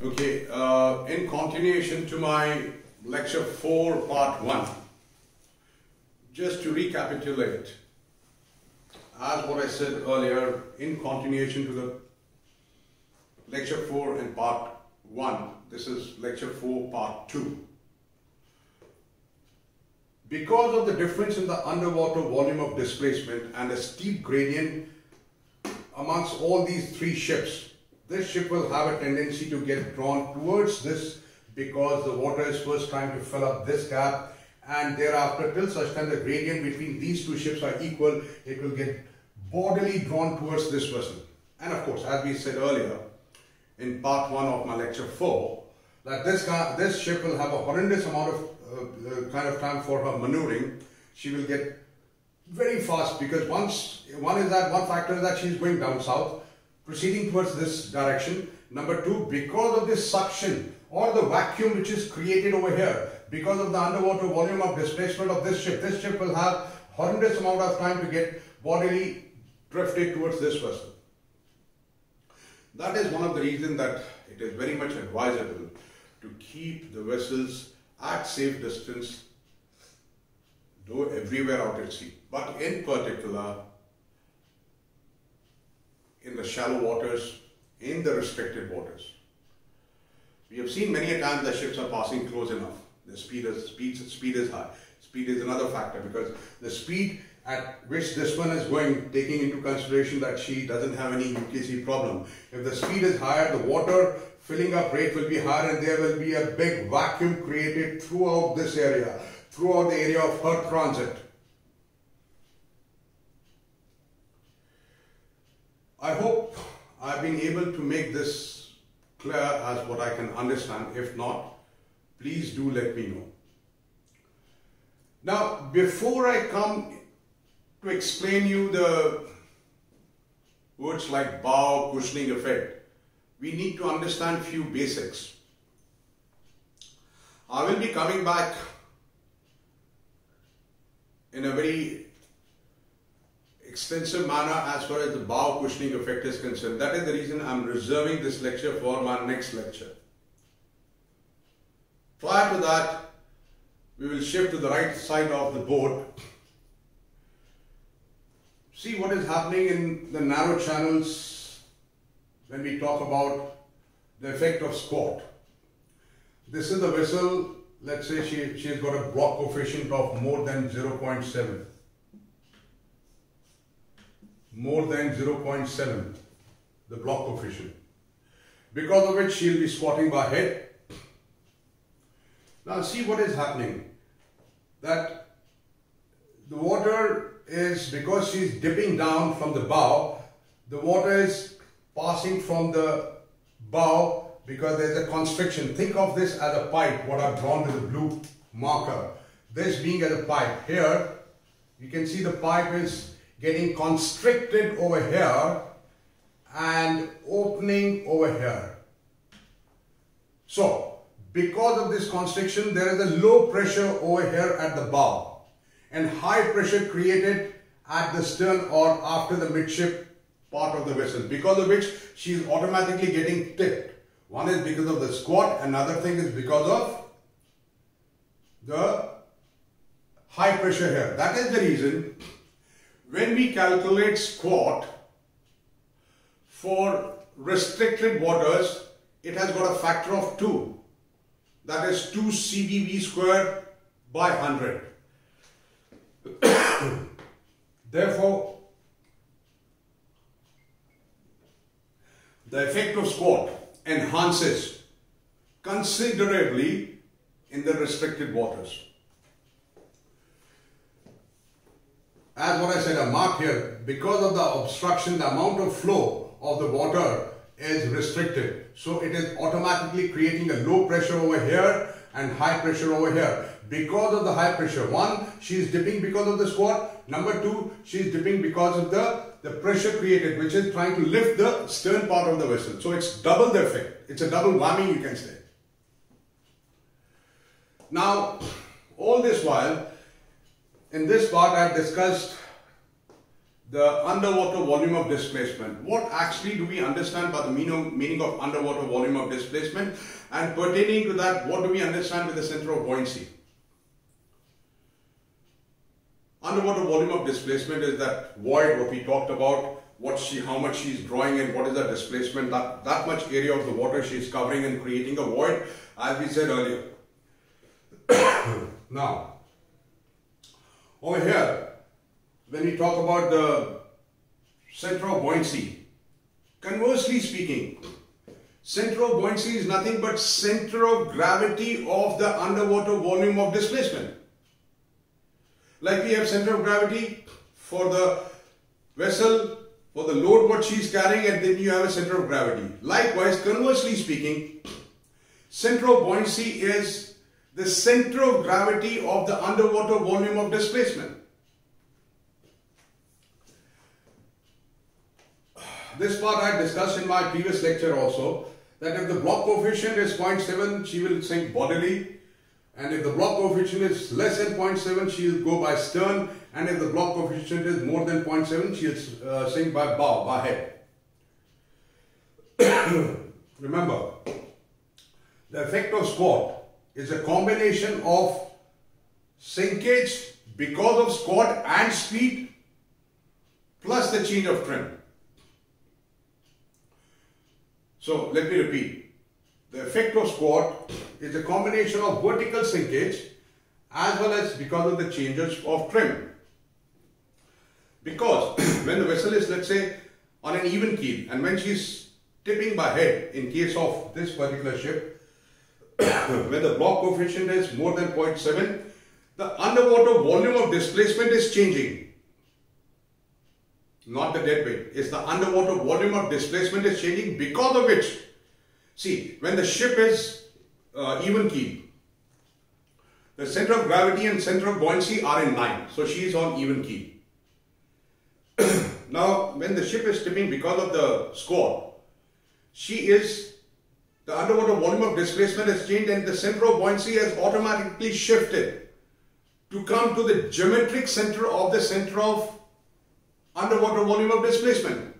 Okay, uh, in continuation to my lecture 4 part 1, just to recapitulate, as what I said earlier, in continuation to the lecture 4 and part 1, this is lecture 4 part 2. Because of the difference in the underwater volume of displacement and a steep gradient amongst all these three ships, this ship will have a tendency to get drawn towards this because the water is first trying to fill up this gap and thereafter till such time the gradient between these two ships are equal, it will get bodily drawn towards this vessel. And of course, as we said earlier in part 1 of my lecture 4, that this, this ship will have a horrendous amount of uh, uh, kind of time for her maneuvering. She will get very fast because once, one is that, one factor is that she is going down south proceeding towards this direction. Number two, because of this suction or the vacuum which is created over here, because of the underwater volume of displacement of this ship, this ship will have horrendous amount of time to get bodily drifted towards this vessel. That is one of the reasons that it is very much advisable to keep the vessels at safe distance though everywhere out at sea. But in particular, in the shallow waters, in the restricted waters. We have seen many a time the ships are passing close enough. The speed is, speed, speed is high. Speed is another factor because the speed at which this one is going, taking into consideration that she doesn't have any UKC problem. If the speed is higher, the water filling up rate will be higher and there will be a big vacuum created throughout this area, throughout the area of her transit. I hope I've been able to make this clear as what I can understand. If not, please do let me know. Now, before I come to explain you the words like bow cushioning effect, we need to understand few basics. I will be coming back in a very extensive manner as far as the bow cushioning effect is concerned. That is the reason I'm reserving this lecture for my next lecture. Prior to that, we will shift to the right side of the board. See what is happening in the narrow channels when we talk about the effect of squat. This is the vessel, let's say she, she has got a block coefficient of more than 0.7 more than 0.7, the block coefficient, because of which she will be squatting by head. Now see what is happening, that the water is, because she's dipping down from the bow, the water is passing from the bow because there is a constriction. Think of this as a pipe, what I've drawn with a blue marker. This being as a pipe. Here, you can see the pipe is getting constricted over here and opening over here. So, because of this constriction, there is a low pressure over here at the bow and high pressure created at the stern or after the midship part of the vessel because of which she is automatically getting tipped. One is because of the squat, another thing is because of the high pressure here. That is the reason when we calculate squat for restricted waters, it has got a factor of 2. That is 2 CBV square by 100. Therefore, the effect of squat enhances considerably in the restricted waters. As what I said, a mark here, because of the obstruction, the amount of flow of the water is restricted. So it is automatically creating a low pressure over here and high pressure over here. Because of the high pressure, one, she is dipping because of the squat. Number two, she is dipping because of the, the pressure created, which is trying to lift the stern part of the vessel. So it's double the effect. It's a double whammy, you can say. Now, all this while, in this part I discussed the underwater volume of displacement. What actually do we understand by the meaning of underwater volume of displacement? And pertaining to that, what do we understand with the center of buoyancy? Underwater volume of displacement is that void what we talked about, what she, how much she's drawing and what is the displacement, that, that much area of the water she's covering and creating a void, as we said earlier. now, Oh, over here, when we talk about the center of buoyancy, conversely speaking, center of buoyancy is nothing but center of gravity of the underwater volume of displacement. Like we have center of gravity for the vessel, for the load what she is carrying and then you have a center of gravity. Likewise, conversely speaking, center of buoyancy is the center of gravity of the underwater volume of displacement. This part I discussed in my previous lecture also that if the block coefficient is 0.7 she will sink bodily and if the block coefficient is less than 0.7 she will go by stern and if the block coefficient is more than 0.7 she will uh, sink by bow, by head. Remember, the effect of squat is a combination of sinkage because of squat and speed plus the change of trim. So let me repeat. The effect of squat is a combination of vertical sinkage as well as because of the changes of trim. Because when the vessel is let's say on an even keel and when she's tipping by head in case of this particular ship when the block coefficient is more than 0.7 the underwater volume of displacement is changing not the dead weight. It's the underwater volume of displacement is changing because of which, see, when the ship is uh, even keel, the center of gravity and center of buoyancy are in line. So she is on even keel. now, when the ship is tipping because of the squat, she is, the underwater volume of displacement has changed and the center of buoyancy has automatically shifted to come to the geometric center of the center of underwater volume of displacement,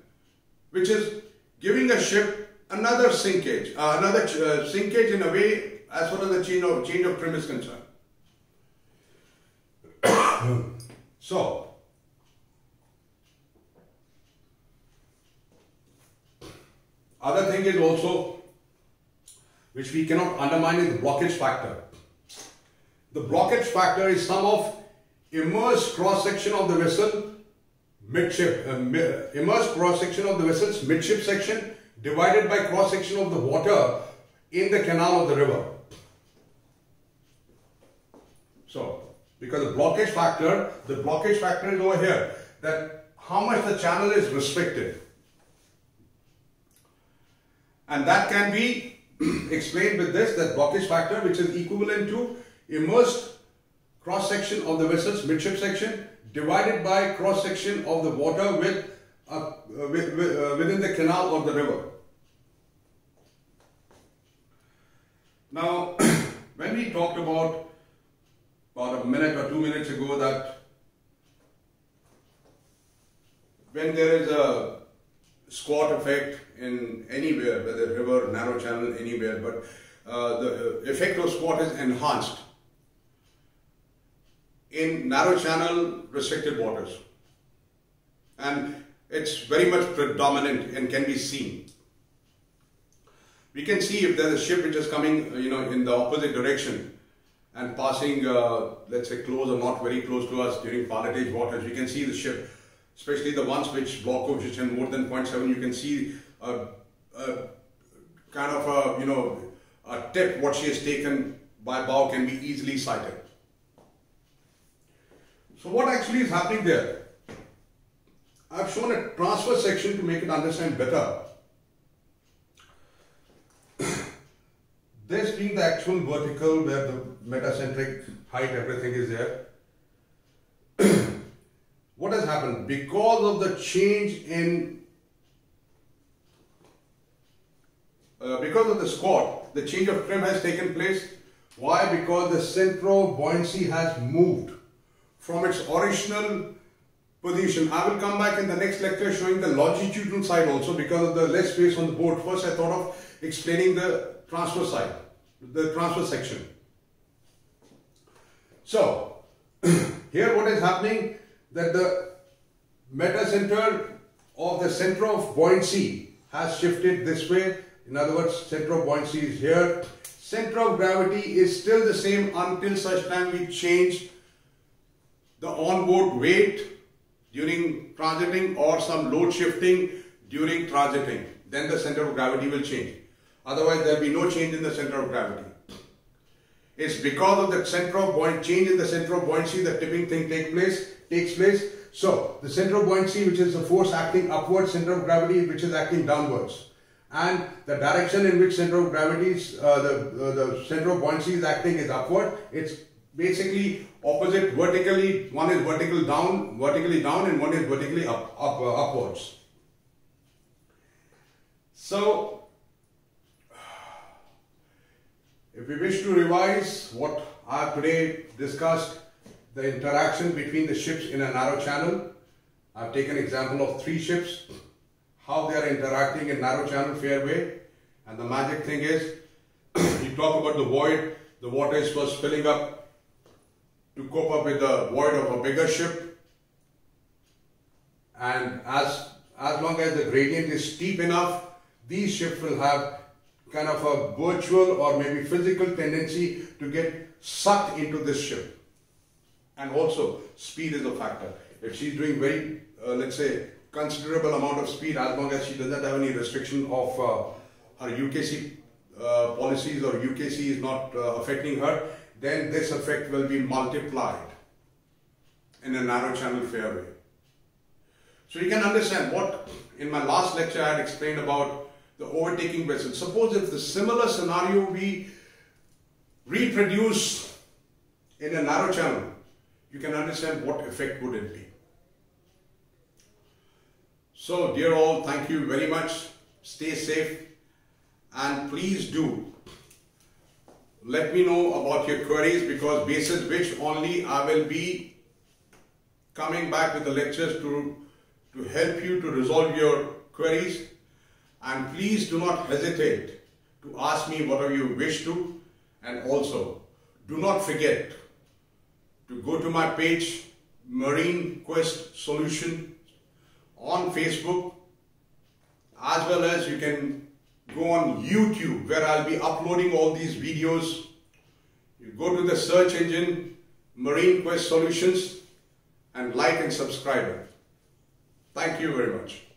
which is giving a ship another sinkage, uh, another uh, sinkage in a way as far as the change of, change of trim is concerned. so, other thing is also, which we cannot undermine is the blockage factor. The blockage factor is sum of immersed cross section of the vessel midship, uh, immersed cross section of the vessel's midship section divided by cross section of the water in the canal of the river. So, because the blockage factor, the blockage factor is over here, that how much the channel is restricted. And that can be explained with this, that blockage factor which is equivalent to immersed cross section of the vessel's midship section divided by cross section of the water with, uh, with, with uh, within the canal or the river. Now, when we talked about about a minute or two minutes ago that when there is a squat effect in anywhere, whether river, narrow channel, anywhere, but uh, the effect of squat is enhanced in narrow channel restricted waters. And it's very much predominant and can be seen. We can see if there's a ship which is coming, you know, in the opposite direction and passing, uh, let's say, close or not very close to us during pilotage waters. We can see the ship, especially the ones which block coefficient more than 0.7. You can see a, a kind of a, you know, a tip what she has taken by bow can be easily sighted. So what actually is happening there? I've shown a transverse section to make it understand better. this being the actual vertical where the metacentric height, everything is there. what has happened? Because of the change in, uh, because of the squat, the change of trim has taken place. Why? Because the center of buoyancy has moved from its original position. I will come back in the next lecture showing the longitudinal side also because of the less space on the board. First I thought of explaining the transverse side, the transverse section. So, here what is happening that the meta center of the center of buoyancy has shifted this way. In other words, center of buoyancy is here. Center of gravity is still the same until such time we change the onboard weight during transiting or some load shifting during transiting. Then the center of gravity will change. Otherwise, there will be no change in the center of gravity. It's because of the center of buoyancy, change in the center of buoyancy, the tipping thing take place, takes place. So, the center of buoyancy, which is the force acting upwards, center of gravity, which is acting downwards. And the direction in which center of gravity is, uh, the, uh, the center of buoyancy is acting is upward. It's basically opposite vertically. One is vertical down, vertically down, and one is vertically up, up uh, upwards. So, if we wish to revise what I have today discussed, the interaction between the ships in a narrow channel, I've taken example of three ships, how they are interacting in narrow channel fairway, and the magic thing is, you talk about the void, the water is first filling up to cope up with the void of a bigger ship, and as as long as the gradient is steep enough, these ships will have kind of a virtual or maybe physical tendency to get sucked into this ship. And also, speed is a factor. If she's doing very, uh, let's say, considerable amount of speed, as long as she doesn't have any restriction of uh, her UKC uh, policies or UKC is not uh, affecting her, then this effect will be multiplied in a narrow channel fairway. So you can understand what in my last lecture I had explained about the overtaking vessel. Suppose if the similar scenario we reproduce in a narrow channel, you can understand what effect would it be. So dear all, thank you very much. Stay safe. And please do let me know about your queries because basis which only I will be coming back with the lectures to, to help you to resolve your queries. And please do not hesitate to ask me whatever you wish to. And also do not forget to go to my page Marine Quest Solution on Facebook as well as you can go on YouTube where I'll be uploading all these videos. You go to the search engine Marine Quest Solutions and like and subscribe. Thank you very much.